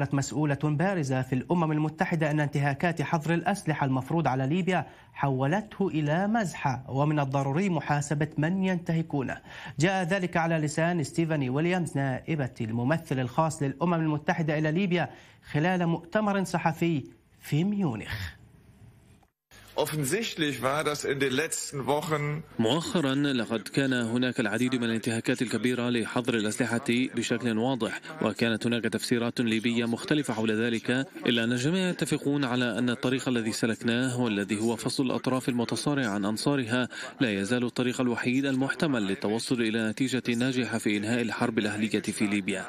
قالت مسؤولة بارزة في الأمم المتحدة أن انتهاكات حظر الأسلحة المفروض على ليبيا حولته إلى مزحة ومن الضروري محاسبة من ينتهكونه جاء ذلك على لسان ستيفاني ويليامز نائبة الممثل الخاص للأمم المتحدة إلى ليبيا خلال مؤتمر صحفي في ميونخ. مؤخرا لقد كان هناك العديد من الانتهاكات الكبيرة لحظر الأسلحة بشكل واضح وكانت هناك تفسيرات ليبية مختلفة حول ذلك إلا أن الجميع يتفقون على أن الطريق الذي سلكناه والذي هو فصل الأطراف المتصارع عن أنصارها لا يزال الطريق الوحيد المحتمل للتوصل إلى نتيجة ناجحة في إنهاء الحرب الأهلية في ليبيا.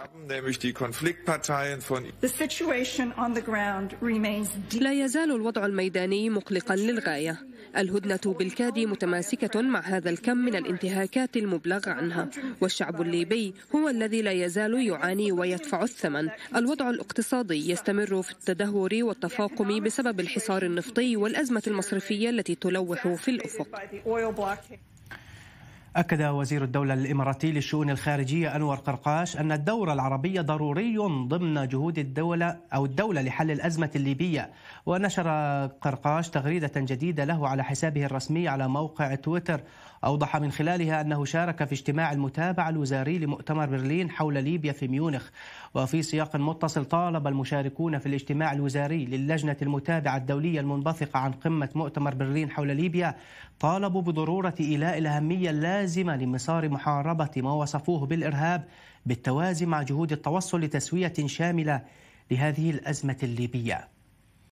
لا يزال الوضع الميداني مقلقا للغاية الهدنة بالكاد متماسكة مع هذا الكم من الانتهاكات المبلغ عنها. والشعب الليبي هو الذي لا يزال يعاني ويدفع الثمن. الوضع الاقتصادي يستمر في التدهور والتفاقم بسبب الحصار النفطي والأزمة المصرفية التي تلوح في الأفق. أكد وزير الدولة الإماراتي للشؤون الخارجية أنور قرقاش أن الدور العربي ضروري ضمن جهود الدولة أو الدولة لحل الأزمة الليبية. ونشر قرقاش تغريدة جديدة له على حسابه الرسمي على موقع تويتر. أوضح من خلالها أنه شارك في اجتماع المتابعة الوزاري لمؤتمر برلين حول ليبيا في ميونخ. وفي سياق متصل طالب المشاركون في الاجتماع الوزاري للجنة المتابعة الدولية المنبثقة عن قمة مؤتمر برلين حول ليبيا طالبوا بضرورة إيلاء الأهمية اللازمة لمسار محاربة ما وصفوه بالإرهاب بالتوازي مع جهود التوصل لتسوية شاملة لهذه الأزمة الليبية.